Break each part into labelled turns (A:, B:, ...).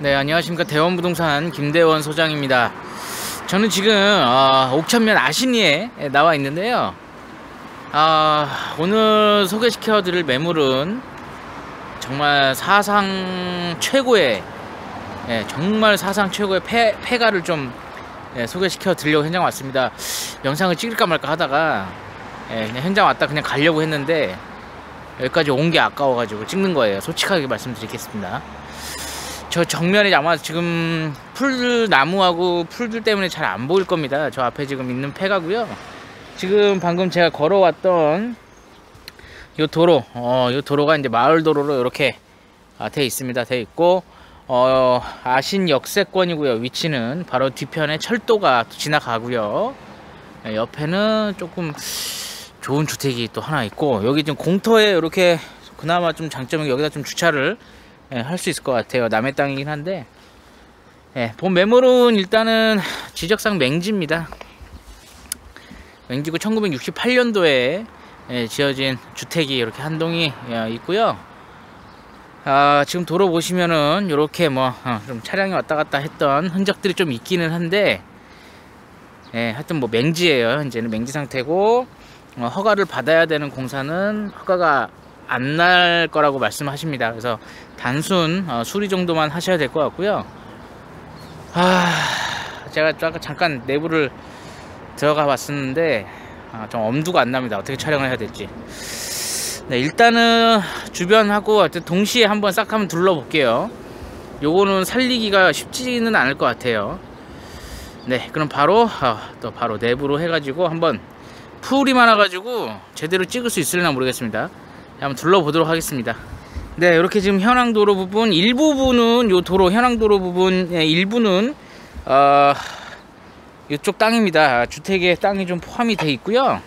A: 네, 안녕하십니까. 대원부동산 김대원 소장입니다. 저는 지금 어, 옥천면 아신리에 나와 있는데요. 아, 오늘 소개시켜 드릴 매물은 정말 사상 최고의 예, 정말 사상 최고의 폐, 폐가를 좀 예, 소개시켜 드리려고 현장 왔습니다. 영상을 찍을까 말까 하다가 예, 그냥 현장 왔다 그냥 가려고 했는데 여기까지 온 게 아까워 가지고 찍는 거예요. 솔직하게 말씀드리겠습니다. 저 정면에 아마 지금 풀 나무하고 풀들 때문에 잘 안 보일 겁니다. 저 앞에 지금 있는 폐가고요. 지금 방금 제가 걸어왔던 요 도로, 어, 요 도로가 이제 마을 도로로 이렇게 아, 돼 있습니다. 돼 있고 어, 아신 역세권이고요. 위치는 바로 뒤편에 철도가 지나가고요. 네, 옆에는 조금 좋은 주택이 또 하나 있고 여기 지금 공터에 이렇게 그나마 좀 장점은 여기다 좀 주차를 예, 할 수 있을 것 같아요. 남의 땅이긴 한데 예, 본 매물은 일단은 지적상 맹지입니다. 맹지구 1968년도에 예, 지어진 주택이 이렇게 한 동이 예, 있고요. 아, 지금 도로 보시면은 이렇게 뭐좀 차량이 왔다 갔다 했던 흔적들이 좀 있기는 한데 예, 하여튼 뭐 맹지예요. 이제는 맹지 상태고 어, 허가를 받아야 되는 공사는 허가가 안 날 거라고 말씀하십니다. 그래서 단순 어, 수리 정도만 하셔야 될 것 같고요. 아, 제가 잠깐 내부를 들어가 봤었는데 아, 좀 엄두가 안 납니다. 어떻게 촬영을 해야 될지. 네, 일단은 주변하고 동시에 한번 싹 한번 둘러볼게요. 요거는 살리기가 쉽지는 않을 것 같아요. 네, 그럼 바로 아, 또 바로 내부로 해가지고 한번 풀이 많아가지고 제대로 찍을 수 있을려나 모르겠습니다. 한번 둘러보도록 하겠습니다. 네, 이렇게 지금 현황도로 부분 일부분은 요 도로 현황도로 부분 예, 일부는 어, 이쪽 땅입니다. 주택의 땅이 좀 포함이 돼 있고요.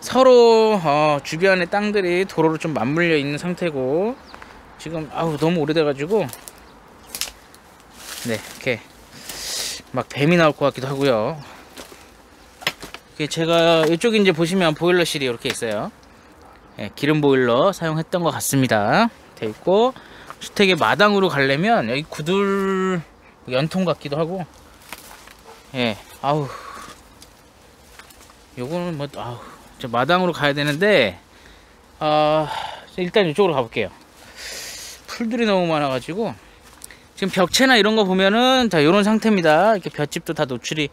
A: 서로 어, 주변의 땅들이 도로로 좀 맞물려 있는 상태고 지금 아우 너무 오래돼 가지고 네 이렇게 막 뱀이 나올 것 같기도 하고요. 제가 이쪽에 이제 보시면 보일러실이 이렇게 있어요. 예, 기름 보일러 사용했던 것 같습니다. 돼 있고 주택의 마당으로 가려면 여기 구들 연통 같기도 하고 예 아우 요거는 뭐 아우 저 마당으로 가야 되는데 아 일단 이쪽으로 가볼게요. 풀들이 너무 많아 가지고 지금 벽체나 이런 거 보면은 자 이런 상태입니다. 이렇게 볏집도 다 노출이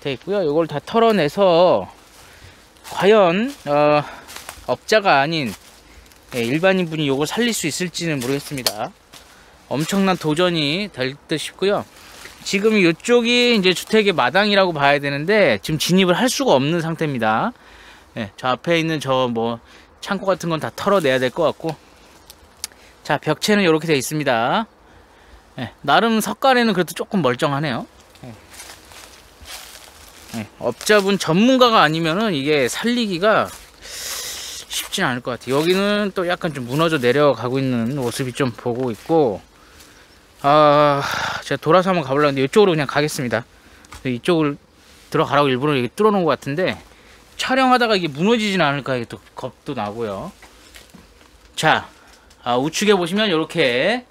A: 돼 있고요. 이걸 다 털어내서 과연 어, 업자가 아닌 예, 일반인 분이 이걸 살릴 수 있을지는 모르겠습니다. 엄청난 도전이 될 듯 싶고요. 지금 이쪽이 이제 주택의 마당이라고 봐야 되는데 지금 진입을 할 수가 없는 상태입니다. 예, 저 앞에 있는 저 뭐 창고 같은 건 다 털어내야 될 것 같고 자 벽체는 이렇게 되어 있습니다. 예, 나름 석가래는 그래도 조금 멀쩡하네요. 예, 업자분 전문가가 아니면은 이게 살리기가 쉽지는 않을 것 같아요. 여기는 또 약간 좀 무너져 내려가고 있는 모습이 좀 보고 있고, 아, 제가 돌아서 한번 가보려고 했는데 이쪽으로 그냥 가겠습니다. 이쪽을 들어가라고 일부러 이게 뚫어놓은 것 같은데, 촬영하다가 이게 무너지진 않을까 이게 또 겁도 나고요. 자, 아, 우측에 보시면 이렇게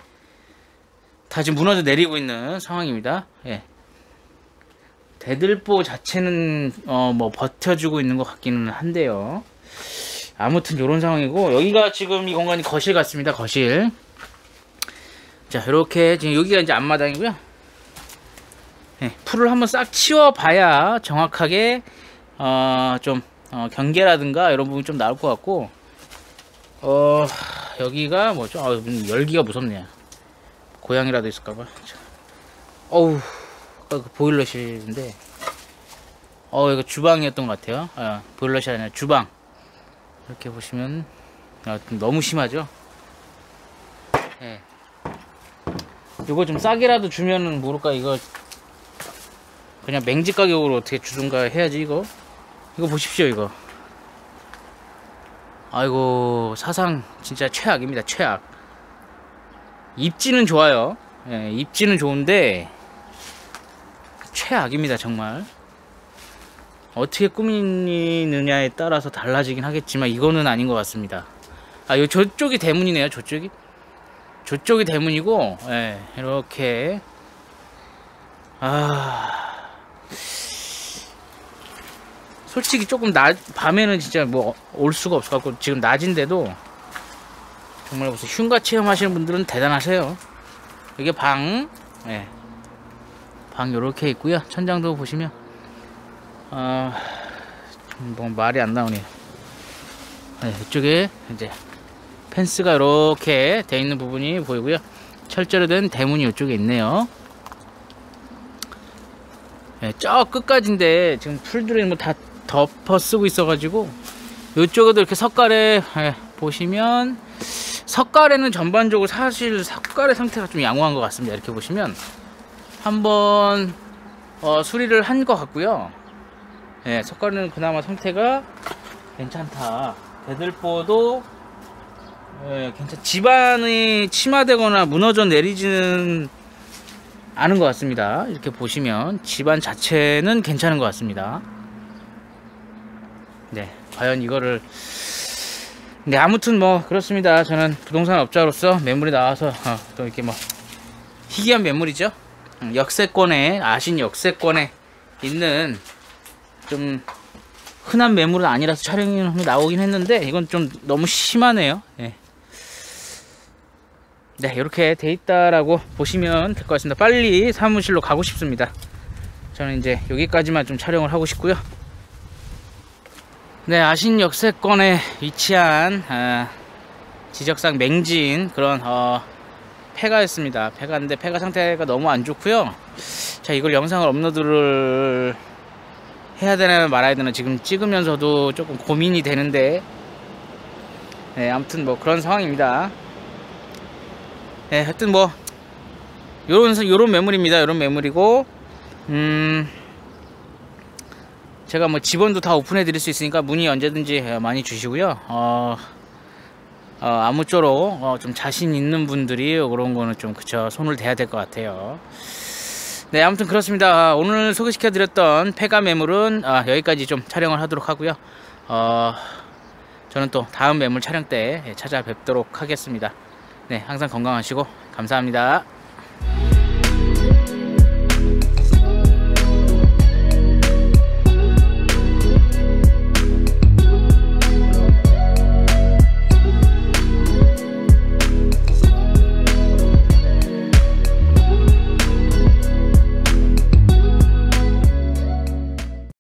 A: 다 지금 무너져 내리고 있는 상황입니다. 예. 대들보 자체는 어 뭐 버텨주고 있는 것 같기는 한데요. 아무튼 이런 상황이고 여기가 지금 이 공간이 거실 같습니다. 거실. 자 이렇게 지금 여기가 이제 앞마당이고요. 네, 풀을 한번 싹 치워봐야 정확하게 어 좀 어, 경계라든가 이런 부분 좀 나올 것 같고 어 여기가 뭐죠? 아, 열기가 무섭네요. 고양이라도 있을까봐. 어우. 그 보일러실인데 어 이거 주방이었던 것 같아요 아, 보일러실 아니라 주방 이렇게 보시면 아, 너무 심하죠? 예. 이거 좀 싸게라도 주면은 모를까 이거. 그냥 맹지 가격으로 어떻게 주든가 해야지 이거. 이거 보십시오 이거. 아이고 사상 진짜 최악입니다 최악. 입지는 좋아요. 예, 입지는 좋은데 최악입니다 정말 어떻게 꾸미느냐에 따라서 달라지긴 하겠지만 이거는 아닌 것 같습니다 아 요 저쪽이 대문이네요 저쪽이 저쪽이 대문이고 예, 이렇게 아 솔직히 조금 낮 밤에는 진짜 뭐 올 수가 없어갖고 지금 낮인데도 정말 무슨 흉가 체험하시는 분들은 대단하세요. 이게 방, 예. 방 요렇게 있고요. 천장도 보시면 아, 뭐 말이 안 나오네요. 네, 이쪽에 이제 펜스가 이렇게 돼 있는 부분이 보이고요. 철제로 된 대문이 이쪽에 있네요. 네, 저 끝까지인데 지금 풀들이 뭐 다 덮어 쓰고 있어가지고 이쪽에도 이렇게 석가래 예, 보시면 석가래는 전반적으로 사실 석가래 상태가 좀 양호한 것 같습니다. 이렇게 보시면 한번 어, 수리를 한 것 같고요. 예, 석가래는 그나마 상태가 괜찮다. 대들보도 예, 괜찮. 집안이 침하되거나 무너져 내리지는 않은 것 같습니다. 이렇게 보시면 집안 자체는 괜찮은 것 같습니다. 네, 과연 이거를 네 아무튼 뭐 그렇습니다. 저는 부동산 업자로서 매물이 나와서 어, 또 이렇게 뭐 희귀한 매물이죠. 음, 역세권에 아신 역세권에 있는 좀 흔한 매물은 아니라서 촬영이 나오긴 했는데 이건 좀 너무 심하네요. 예. 네, 이렇게 돼 있다라고 보시면 될 것 같습니다. 빨리 사무실로 가고 싶습니다. 저는 이제 여기까지만 좀 촬영을 하고 싶고요. 네, 아신 역세권에 위치한 아, 지적상 맹진 그런 어, 폐가였습니다. 폐가인데 폐가 상태가 너무 안 좋고요. 자, 이걸 영상을 업로드를 해야 되나 말아야 되나 지금 찍으면서도 조금 고민이 되는데 네, 아무튼 뭐 그런 상황입니다. 네, 하여튼 뭐 요런 요런 매물입니다. 요런 매물이고 음 제가 뭐 지번도 다 오픈해 드릴 수 있으니까 문의 언제든지 많이 주시고요. 어, 어 아무쪼록 어, 좀 자신 있는 분들이 그런 거는 좀 그쵸 손을 대야 될 것 같아요. 네 아무튼 그렇습니다. 오늘 소개시켜 드렸던 폐가 매물은 아, 여기까지 좀 촬영을 하도록 하고요. 어, 저는 또 다음 매물 촬영 때 찾아뵙도록 하겠습니다. 네 항상 건강하시고 감사합니다.